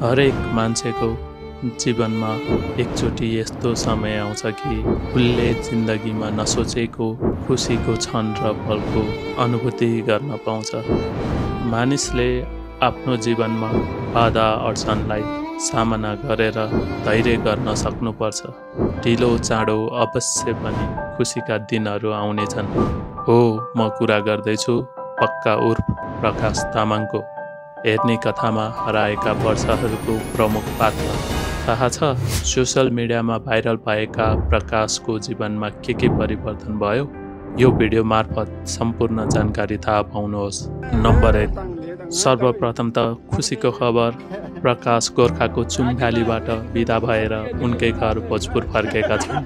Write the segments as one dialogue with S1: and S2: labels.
S1: हरेक मान्छेको जीवनमा एकचोटि यस्तो समय आउँछ कि उसले जिन्दगीमा नसोचेको खुसीको क्षण र पलको अनुभूति गर्न पाउँछ। मानिसले आफ्नो जीवनमा बाधा अडचनलाई सामना गरेर धैर्य गर्न सक्नुपर्छ। ढिलो चाँडो अवश्य पनि खुसीका दिनहरू आउनेछन्। हो म कुरा गर्दैछु पक्का उर्फ प्रकाश तामाङको। हेर्ने कथामा हराएका वर्षहरूको प्रमुख पात्र। थाहा छ सोसियल मिडियामा भाइरल भएका प्रकाशको जीवनमा के के परिवर्तन भयो? यो भिडियो मार्फत सम्पूर्ण जानकारी थाहा पाउनुहोस्। नम्बर एक सर्वप्रथम त खुसीको खबर प्रकाश गोर्खाको चुङ भ्यालीबाट विदा भएर उनकै घर भोजपुर फर्केका छन्।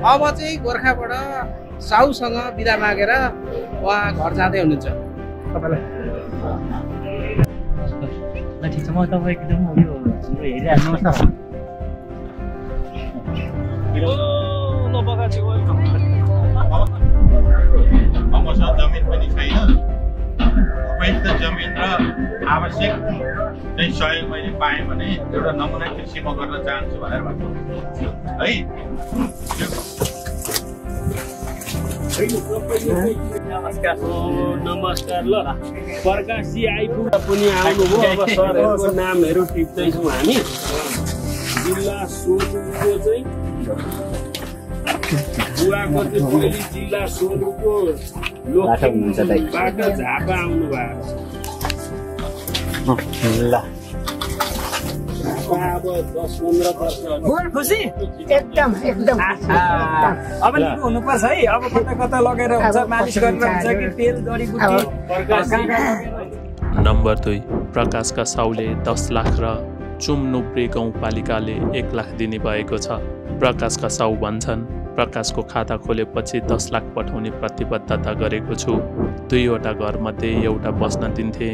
S2: अब चाहिँ गोर्खाबाट साउसँग बिदा मागेर उहाँ घर जाँदै हुनुहुन्छ। तपाईँलाई?
S3: ल ठिक छ। म तपाईँ एकदम यो हेरिहाल्नुहोस् न।
S4: उपयुक्त जमिन र आवश्यक चाहिँ सहयोग मैले पाएँ भने एउटा नमुना कृषि म गर्न चाहन्छु भनेर भन्नु है?
S5: नमस्कार। नमस्कार ल प्रकाशजी आइपुग्दा पनि आउनुभयो। अब सरहरूको नामहरू टिप्दैछौँ हामी। जिल्ला सोलुको चाहिँ बुवाको चाहिँ पहिले जिल्ला सोलुको झापा आउनु भएको
S3: ल
S6: खुसी एकदम एकदम
S3: अब लिनु हुनुपर्छ है अब कता कता लगेर हुन्छ मालिस गरेर हुन्छ कि तेल जडीबुटी
S1: नम्बर दुई प्रकाशका साउले दस लाख र चुम्नुप्रे गाउँपालिकाले एक लाख दिने भएको छ प्रकाशका साउ भन्छन् प्रकाशको खाता खोलेपछि दस लाख पठाउने प्रतिबद्धता गरेको छु। दुईवटा घरमध्ये एउटा बस्न दिन्थे।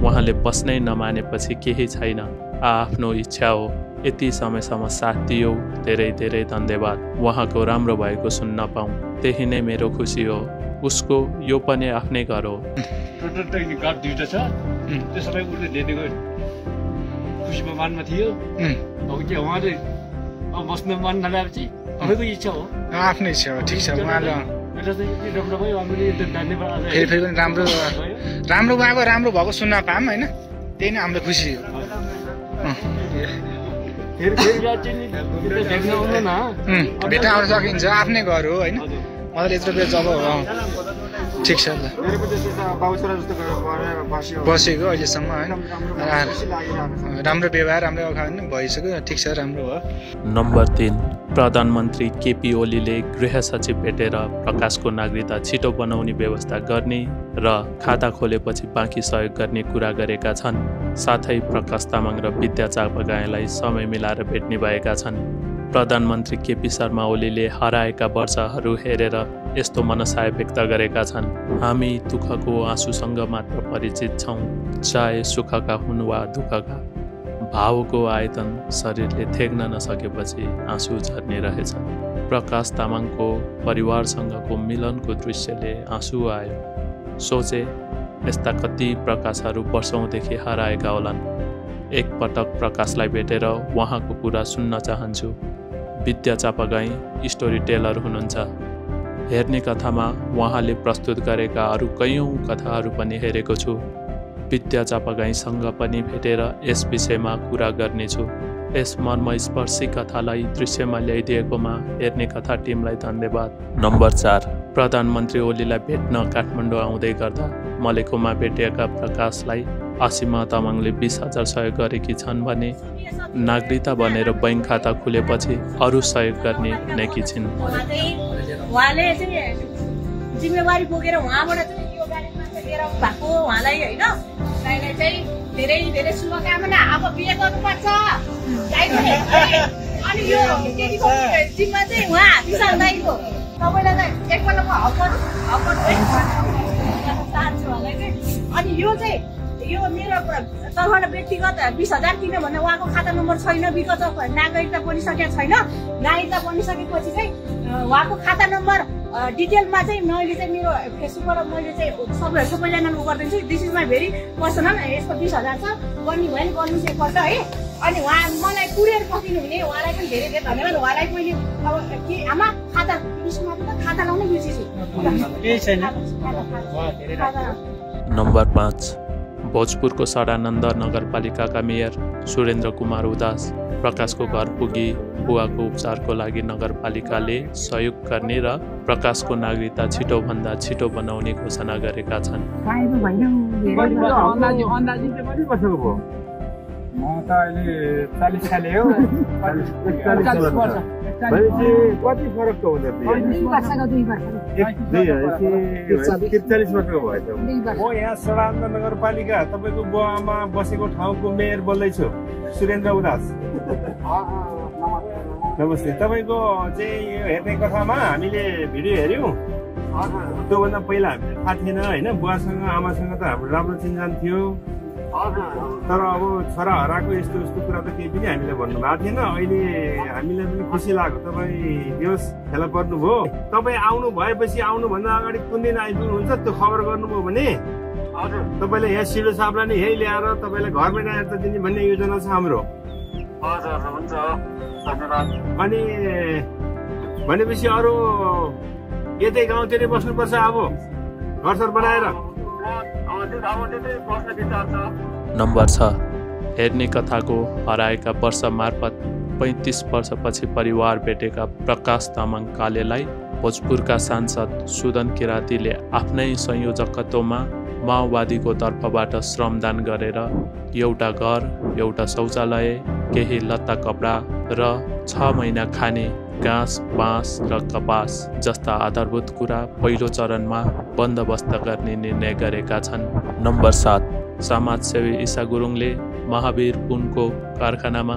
S1: उहाँले बस्नै नमानेपछि केही छैन। आफ्नो इच्छा हो। यति समयसम्म साथ दियो। धेरै धेरै धन्यवाद। उहाँको राम्रो भएको सुन्न पाऊँ त्यही नै मेरो खुसी हो। उसको यो पनि आफ्नै घर हो।
S5: टोटल टेक्निक कार्ड दुइटा छ त्यो सबै उसले लिने गयो खुसीमा मानमा थियो। अब के उहाँले अब बस्नु मन नलाएपछि तपाईँको इच्छा हो।
S7: आफ्नो इच्छा हो ठिक छ फेरि फेरि पनि राम्रो राम्रो उहाँको राम्रो भएको सुन्न पाऊँ होइन? त्यही नै हाम्रो खुसी हो।
S5: भेट्न आउन
S7: सकिन्छ आफ्नै घर हो होइन? मलाई यत्रो बेला जब ठिक छ ल बसेको अहिलेसम्म होइन। राम्रो व्यवहार राम्रो खानु भइसक्यो। ठिक छ राम्रो हो।
S1: नम्बर तिन प्रधानमन्त्री केपी ओलीले गृह सचिव भेटेर प्रकाशको नागरिकता छिटो बनाउने व्यवस्था गर्ने र खाता खोलेपछि बाँकी सहयोग गर्ने कुरा गरेका छन्। साथै प्रकाश तामाङ र विद्या चापागाईलाई समय मिलाएर भेट्ने भएका छन्। प्रधानमन्त्री केपी शर्मा ओलीले हराएका वर्षहरू हेरेर यस्तो मनसाय व्यक्त गरेका छन्। हामी दुःखको आँसुसँग मात्र परिचित छौँ। चाहे सुखका हुन् वा दुःखका भावको आयतन शरीरले थेग्न नसकेपछि आँसु झर्ने रहेछ। प्रकाश तामाङको परिवारसँगको मिलनको दृश्यले आँसु आयो। सोचे यस्ता कति प्रकाशहरू वर्षौँदेखि हराएका होलान्। एकपटक प्रकाशलाई भेटेर उहाँको कुरा सुन्न चाहन्छु। विद्या चापागाई स्टोरी टेलर हुनुहुन्छ। हेर्ने कथामा उहाँले प्रस्तुत गरेका अरू कैयौँ कथाहरू पनि हेरेको छु। विद्या चापागाईसँग पनि भेटेर यस विषयमा कुरा गर्नेछु। यस मर्मस्पर्शी कथालाई दृश्यमा ल्याइदिएकोमा हेर्ने कथा टिमलाई धन्यवाद। नम्बर चार। प्रधानमन्त्री ओलीलाई भेट्न काठमाडौँ आउँदै गर्दा मलेकोमा भेटिएका प्रकाशलाई असीमा तामाङले बिस हजार सहयोग गरेकी छन् भने नागरिकता भनेर बैङ्क खाता खुलेपछि अरू सहयोग गर्ने भनेकी छिन्।
S6: जिम्मेवारी बोकेर उहाँबाट चाहिँ यो गाडीमा चाहिँ लिएर भएको उहाँलाई होइन? दाइलाई चाहिँ धेरै धेरै शुभकामना अब बिहे गर्नुपर्छ। अनि यो केटीको जिम्मा चाहिँ उहाँ विशाल दाइको तपाईँलाई चाहिँ एकपल्ट म हकत हकत चाहन्छु उहाँलाई चाहिँ। अनि यो चाहिँ यो मेरो तर्फबाट व्यक्तिगत बिस हजार किनभने उहाँको खाता नम्बर छैन विगत नागरिकता बनिसकेको छैन। नागरिकता बनिसकेपछि चाहिँ उहाँको खाता नम्बर डिटेलमा चाहिँ मैले चाहिँ मेरो फेसबुकबाट मैले चाहिँ सबैहरूको पहिला नम्बर गरिदिन्छु। This is my very personal यसको बिस हजार छ। गर्ने भयो भने गर्नुहोस् एकपल्ट है। अनि उहाँ मलाई कुरियर पठाउनु हुने उहाँलाई पनि धेरै धेरै धन्यवाद। उहाँलाई मैले अब के आमा खाता बिसमा त खाता लाउनै बिर्सेछु।
S1: नम्बर पाँच। भोजपुरको सडानन्द नगरपालिकाका मेयर सुरेन्द्र कुमार उदास प्रकाशको घर पुगी बुवाको उपचारको लागि नगरपालिकाले सहयोग गर्ने र प्रकाशको नागरिकता छिटोभन्दा छिटो बनाउने घोषणा गरेका छन्।
S3: म त अहिले चालिस साले हो।
S8: म यहाँ सडान्द नगरपालिका तपाईँको बुवा आमा बसेको ठाउँको मेयर बोल्दैछु सुरेन्द्र उदास नमस्ते तपाईँको चाहिँ यो हेर्ने कथामा हामीले भिडियो हेऱ्यौँ त्योभन्दा पहिला हामीले थाहा थिएन होइन बुवासँग आमासँग त हाम्रो राम्रो चिन्जान थियो तर अब छोरा हराएको यस्तो यस्तो कुरा त केही पनि हामीले भन्नु भएको थिएन। अहिले हामीलाई पनि खुसी लाग्यो। तपाईँ दिवस फेला पर्नुभयो तपाईँ आउनु भएपछि आउनुभन्दा अगाडि कुन दिन आइपुग्नुहुन्छ त्यो खबर गर्नुभयो भने तपाईँले यहाँ सिडो साहबलाई नै यही ल्याएर तपाईँलाई घरमै ल्याएर त दिने भन्ने योजना छ हाम्रो। अनि भनेपछि अरू यतै गाउँतिरै बस्नुपर्छ अब। घरसर बनाएर।
S1: नम्बर छ हेर्ने कथाको हराएका वर्ष मार्फत पैँतिस वर्षपछि परिवार भेटेका प्रकाश तामाङ कालेलाई भोजपुरका सांसद सुदन किराँतीले आफ्नै संयोजकत्वमा माओवादीको तर्फबाट श्रमदान गरेर एउटा घर एउटा शौचालय केही लत्ता कपडा र छ महिना खाने घाँस बाँस र कपास जस्ता आधारभूत कुरा पहिलो चरणमा बन्दोबस्त गर्ने निर्णय गरेका छन्। नम्बर सात समाजसेवी ईसा गुरुङले महावीर पुनको कारखानामा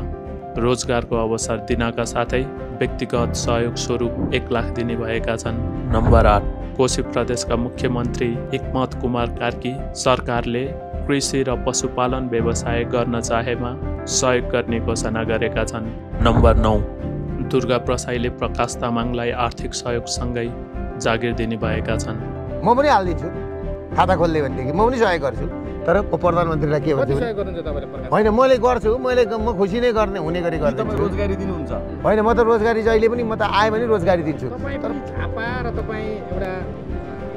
S1: रोजगारको अवसर दिनका साथै व्यक्तिगत सहयोग स्वरूप एक लाख दिने भएका छन्। नम्बर आठ कोशी प्रदेशका मुख्यमन्त्री हिक्मत कुमार कार्की सरकारले कृषि र पशुपालन व्यवसाय गर्न चाहेमा सहयोग गर्ने घोषणा गरेका छन्। नम्बर नौ दुर्गा प्रसाईले प्रकाश तामाङलाई आर्थिक सहयोगसँगै जागिर दिने भएका छन्।
S9: म पनि हालिदिन्छु खाता खोल्दै भनेदेखि म पनि सहयोग गर्छु। तर म प्रधानमन्त्रीलाई के भन्छु भने- होइन मैले गर्छु। मैले म खुसी नै गर्ने हुने गरी गरिदिन्छु
S2: रोजगारी दिनुहुन्छ?
S9: होइन म त रोजगारी जहिले पनि म त आयो भने रोजगारी दिन्छु।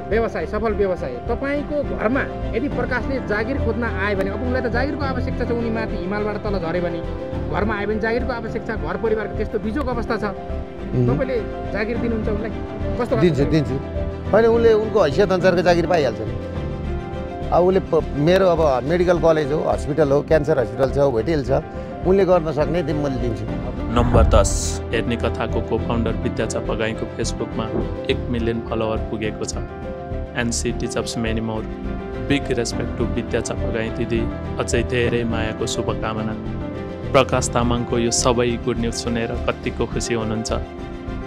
S2: व्यवसाय सफल व्यवसाय। तपाईँको घरमा यदि प्रकाशले जागिर खोज्न आयो भने अब उनलाई त जागिरको आवश्यकता छ उनी माथि हिमालबाट तल झऱ्यो भने। घरमा आयो भने जागिरको आवश्यकता छ घर परिवारको त्यस्तो बिजोक अवस्था छ। तपाईँले जागिर दिनुहुन्छ उनलाई? कस्तो?
S9: दिन्छु दिन्छु। होइन उसले उनको हैसियत अनुसारको जागिर पाइहाल्छ। नि अब उसले मेरो अब मेडिकल कलेज हो हस्पिटल हो क्यान्सर हस्पिटल छ होटेल छ उनले गर्न सक्ने दिन मैले दिन्छु।
S1: नम्बर दस हेर्ने कथाको को फाउन्डर विद्या चपगाईको फेसबुकमा एक मिलियन फलोवर पुगेको छ। And she deserves many more. Big respect to Vidya Chapagai दिदी अझै धेरै मायाको शुभकामना। प्रकाश तामाङको यो सबै गुड न्युज सुनेर कत्तिको खुसी हुनुहुन्छ?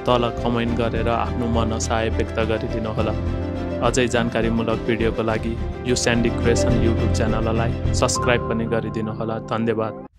S1: तल कमेन्ट गरेर आफ्नो मनसाय व्यक्त गरिदिनु होला अझै जानकारीमूलक भिडियोको लागि यो स्यान्डी क्रिएसन युट्युब च्यानललाई सब्सक्राइब पनि गरिदिनु होला धन्यवाद।